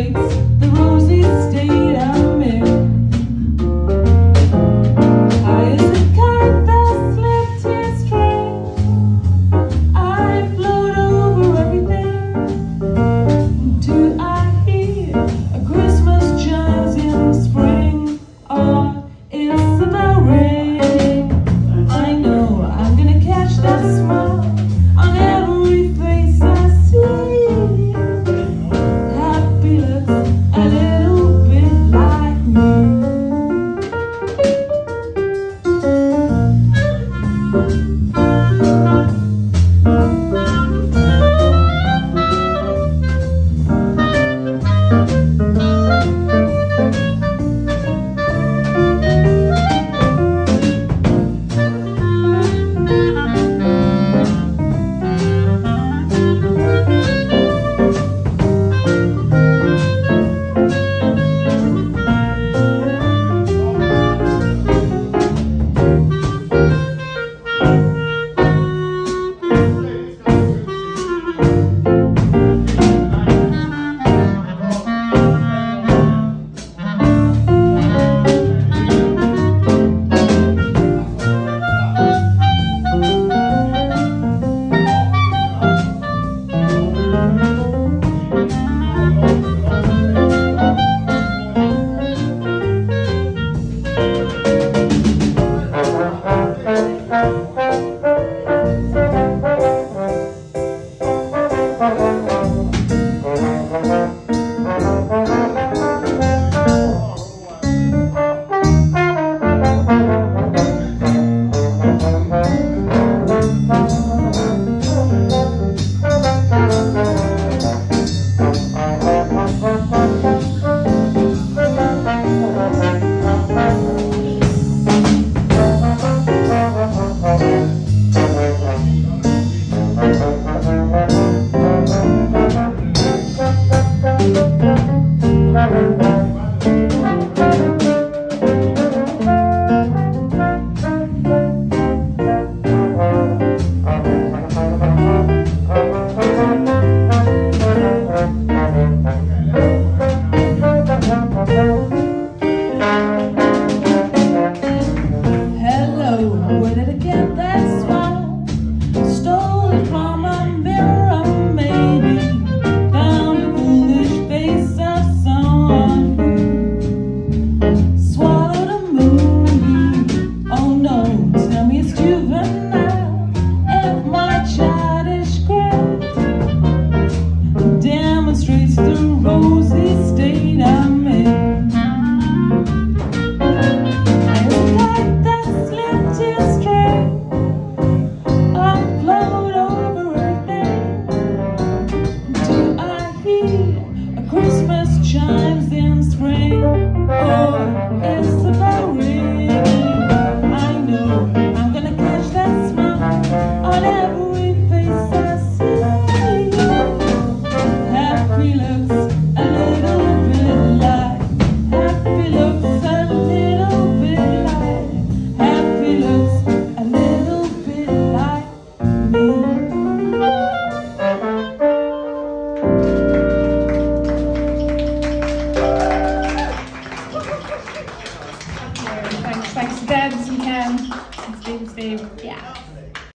awaits Yeah.